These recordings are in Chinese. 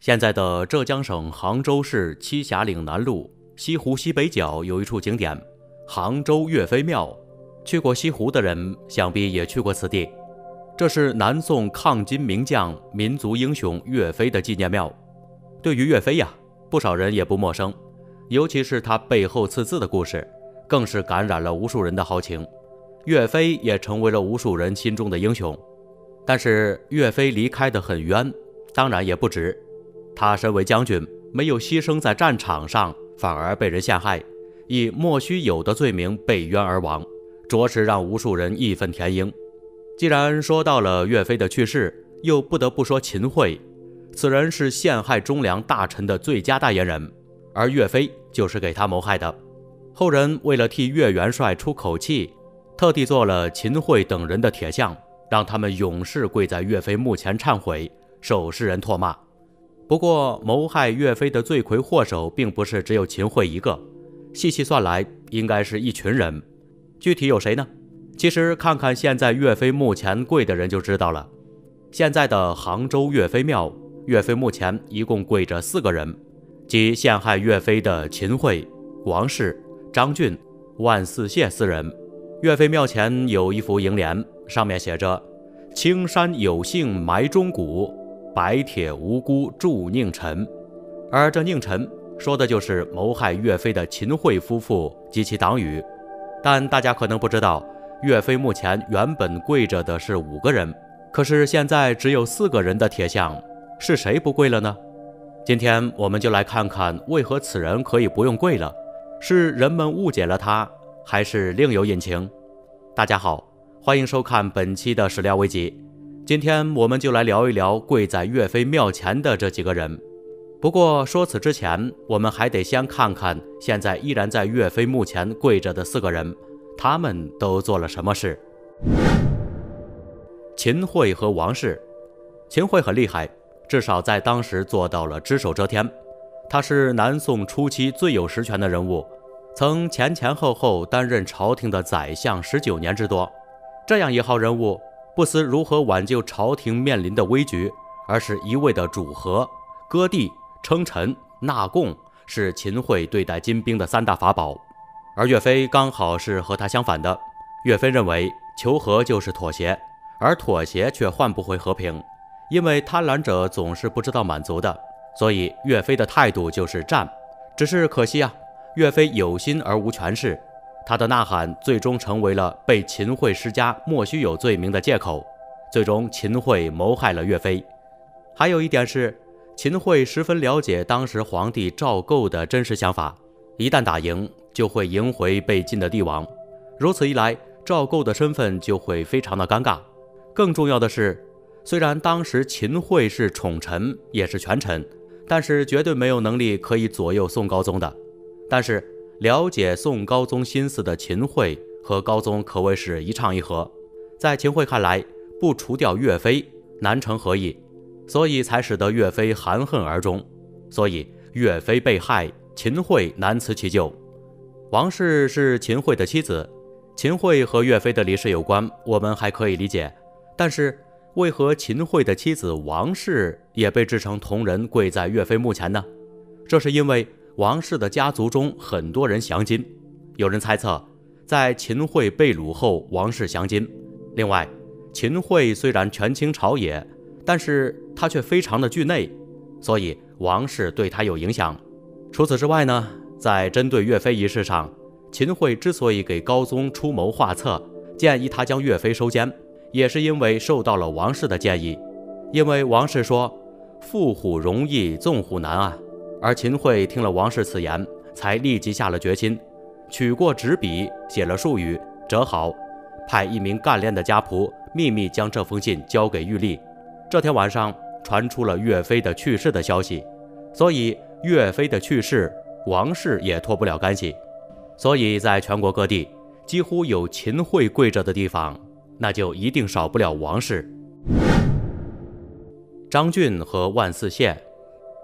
现在的浙江省杭州市栖霞岭南麓西湖西北角有一处景点——杭州岳飞庙。去过西湖的人，想必也去过此地。这是南宋抗金名将、民族英雄岳飞的纪念庙。对于岳飞呀，不少人也不陌生，尤其是他背后刺字的故事，更是感染了无数人的豪情。岳飞也成为了无数人心中的英雄。但是岳飞离开的很冤，当然也不值。他身为将军，没有牺牲在战场上，反而被人陷害，以莫须有的罪名被冤而亡，着实让无数人义愤填膺。既然说到了岳飞的去世，又不得不说秦桧，此人是陷害忠良大臣的最佳代言人，而岳飞就是给他谋害的。后人为了替岳元帅出口气，特地做了秦桧等人的铁像，让他们永世跪在岳飞墓前忏悔，受世人唾骂。不过，谋害岳飞的罪魁祸首并不是只有秦桧一个，细细算来，应该是一群人。具体有谁呢？其实看看现在岳飞墓前跪的人就知道了。现在的杭州岳飞庙，岳飞墓前一共跪着四个人，即陷害岳飞的秦桧、王氏、张俊、万四谢四人。岳飞庙前有一副楹联，上面写着：“青山有幸埋忠骨。”白铁无辜铸佞臣，而这佞臣说的就是谋害岳飞的秦桧夫妇及其党羽。但大家可能不知道，岳飞目前原本跪着的是五个人，可是现在只有四个人的铁像，是谁不跪了呢？今天我们就来看看为何此人可以不用跪了，是人们误解了他，还是另有隐情？大家好，欢迎收看本期的史料危机。今天我们就来聊一聊跪在岳飞庙前的这几个人。不过说此之前，我们还得先看看现在依然在岳飞墓前跪着的四个人，他们都做了什么事。秦桧和王氏，秦桧很厉害，至少在当时做到了只手遮天。他是南宋初期最有实权的人物，曾前前后后担任朝廷的宰相十九年之多。这样一号人物。不思如何挽救朝廷面临的危局，而是一味的主和、割地、称臣、纳贡，是秦桧对待金兵的三大法宝。而岳飞刚好是和他相反的。岳飞认为求和就是妥协，而妥协却换不回和平，因为贪婪者总是不知道满足的。所以岳飞的态度就是战。只是可惜啊，岳飞有心而无权势。他的呐喊最终成为了被秦桧施加莫须有罪名的借口，最终秦桧谋害了岳飞。还有一点是，秦桧十分了解当时皇帝赵构的真实想法，一旦打赢，就会赢回被禁的帝王。如此一来，赵构的身份就会非常的尴尬。更重要的是，虽然当时秦桧是宠臣，也是权臣，但是绝对没有能力可以左右宋高宗的。但是。了解宋高宗心思的秦桧和高宗可谓是一唱一和，在秦桧看来，不除掉岳飞难成何意，所以才使得岳飞含恨而终。所以岳飞被害，秦桧难辞其咎。王氏是秦桧的妻子，秦桧和岳飞的离世有关，我们还可以理解。但是为何秦桧的妻子王氏也被制成铜人跪在岳飞墓前呢？这是因为。王氏的家族中很多人降金，有人猜测，在秦桧被掳后，王氏降金。另外，秦桧虽然权倾朝野，但是他却非常的惧内，所以王氏对他有影响。除此之外呢，在针对岳飞一事上，秦桧之所以给高宗出谋划策，建议他将岳飞收监，也是因为受到了王氏的建议。因为王氏说：“缚虎容易，纵虎难啊。”而秦桧听了王氏此言，才立即下了决心，取过纸笔，写了术语，折好，派一名干练的家仆秘密将这封信交给玉立。这天晚上，传出了岳飞的去世的消息，所以岳飞的去世，王氏也脱不了干系。所以在全国各地，几乎有秦桧跪着的地方，那就一定少不了王氏。张俊和万四县。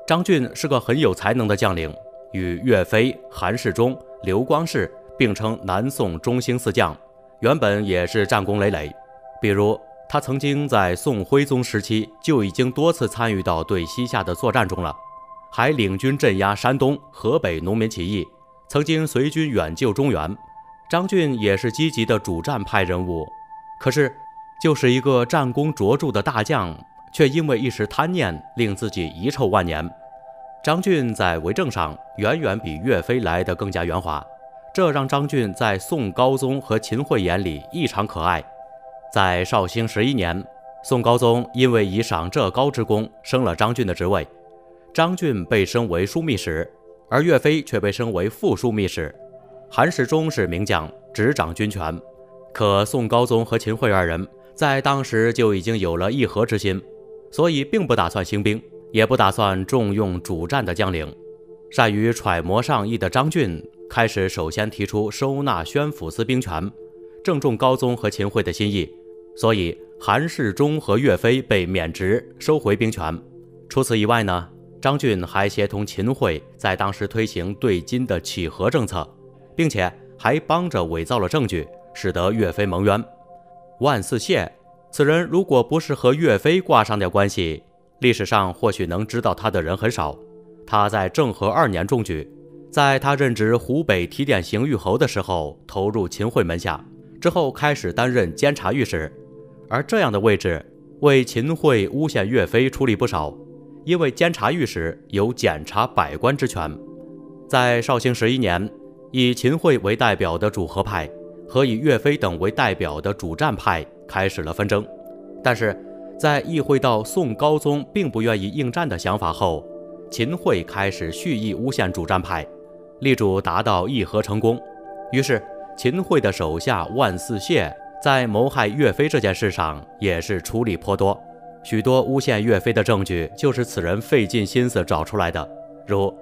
张俊是个很有才能的将领，与岳飞、韩世忠、刘光世并称南宋中兴四将，原本也是战功累累。比如他曾经在宋徽宗时期就已经多次参与到对西夏的作战中了，还领军镇压山东、河北农民起义，曾经随军远救中原。张俊也是积极的主战派人物，可是，就是一个战功卓著的大将，却因为一时贪念，令自己遗臭万年。张俊在为政上远远比岳飞来得更加圆滑，这让张俊在宋高宗和秦桧眼里异常可爱。在绍兴十一年，宋高宗因为以赏浙高之功，升了张俊的职位，张俊被升为枢密使，而岳飞却被升为副枢密使。韩世忠是名将，执掌军权，可宋高宗和秦桧二人在当时就已经有了议和之心，所以并不打算兴兵，也不打算重用主战的将领。善于揣摩上意的张俊开始首先提出收纳宣抚司兵权，正中高宗和秦桧的心意，所以韩世忠和岳飞被免职，收回兵权。除此以外呢，张俊还协同秦桧在当时推行对金的乞和政策。并且还帮着伪造了证据，使得岳飞蒙冤。万四谢，此人如果不是和岳飞挂上点关系，历史上或许能知道他的人很少。他在政和二年中举，在他任职湖北提点刑狱侯的时候，投入秦桧门下，之后开始担任监察御史。而这样的位置，为秦桧诬陷岳飞出力不少，因为监察御史有检查百官之权。在绍兴十一年。以秦桧为代表的主和派和以岳飞等为代表的主战派开始了纷争，但是在意会到宋高宗并不愿意应战的想法后，秦桧开始蓄意诬陷主战派，力主达到议和成功。于是，秦桧的手下万四谢在谋害岳飞这件事上也是出力颇多，许多诬陷岳飞的证据就是此人费尽心思找出来的，如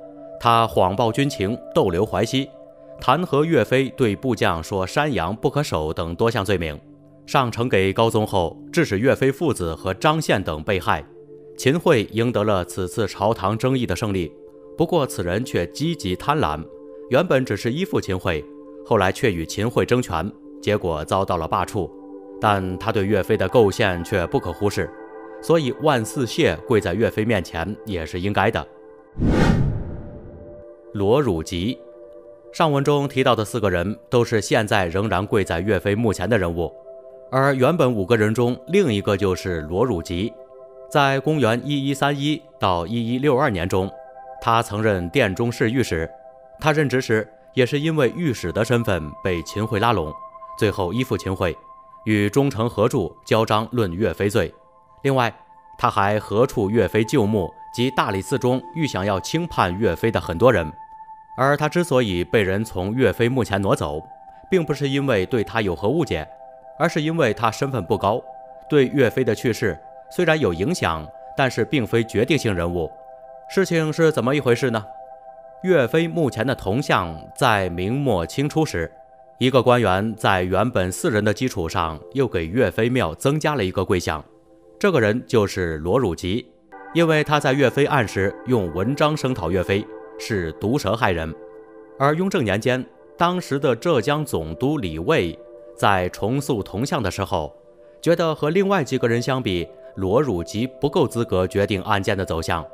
他谎报军情，逗留淮西。弹劾岳飞对部将说山阳不可守等多项罪名，上呈给高宗后，致使岳飞父子和张宪等被害。秦桧赢得了此次朝堂争议的胜利，不过此人却积极贪婪，原本只是依附秦桧，后来却与秦桧争权，结果遭到了罢黜。但他对岳飞的构陷却不可忽视，所以万四谢跪在岳飞面前也是应该的。罗汝吉。上文中提到的四个人都是现在仍然跪在岳飞墓前的人物，而原本五个人中另一个就是罗汝吉。在公元一一三一到一一六二年中，他曾任殿中侍御史。他任职时也是因为御史的身份被秦桧拉拢，最后依附秦桧，与忠诚合著交章论岳飞罪。另外，他还合处岳飞旧墓及大理寺中欲想要轻判岳飞的很多人。而他之所以被人从岳飞墓前挪走，并不是因为对他有何误解，而是因为他身份不高，对岳飞的去世虽然有影响，但是并非决定性人物。事情是怎么一回事呢？岳飞墓前的铜像在明末清初时，一个官员在原本四人的基础上，又给岳飞庙增加了一个跪像，这个人就是罗汝吉，因为他在岳飞案时用文章声讨岳飞。是毒蛇害人，而雍正年间，当时的浙江总督李卫在重塑铜像的时候，觉得和另外几个人相比，罗汝吉不够资格决定案件的走向，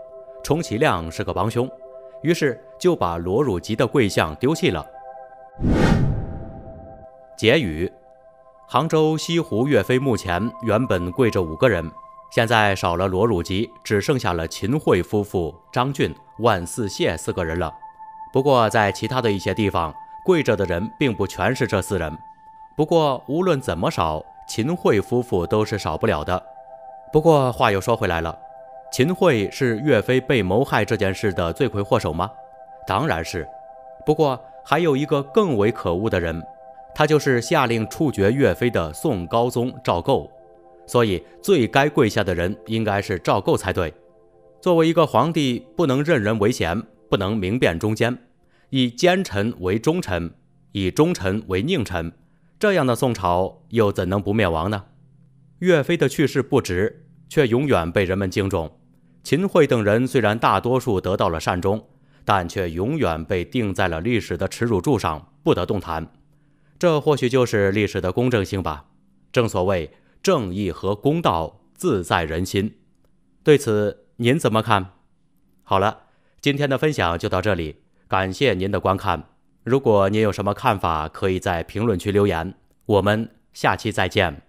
充其量是个帮凶，于是就把罗汝吉的跪像丢弃了。结语：杭州西湖岳飞墓前原本跪着五个人。现在少了罗汝吉，只剩下了秦桧夫妇、张俊、万四谢四个人了。不过，在其他的一些地方，跪着的人并不全是这四人。不过，无论怎么少，秦桧夫妇都是少不了的。不过话又说回来了，秦桧是岳飞被谋害这件事的罪魁祸首吗？当然是。不过还有一个更为可恶的人，他就是下令处决岳飞的宋高宗赵构。所以，最该跪下的人应该是赵构才对。作为一个皇帝，不能任人唯贤，不能明辨忠奸，以奸臣为忠臣，以忠臣为佞臣，这样的宋朝又怎能不灭亡呢？岳飞的去世不值，却永远被人们敬重。秦桧等人虽然大多数得到了善终，但却永远被钉在了历史的耻辱柱上，不得动弹。这或许就是历史的公正性吧。正所谓。正义和公道自在人心。对此您怎么看？好了，今天的分享就到这里，感谢您的观看。如果您有什么看法，可以在评论区留言。我们下期再见。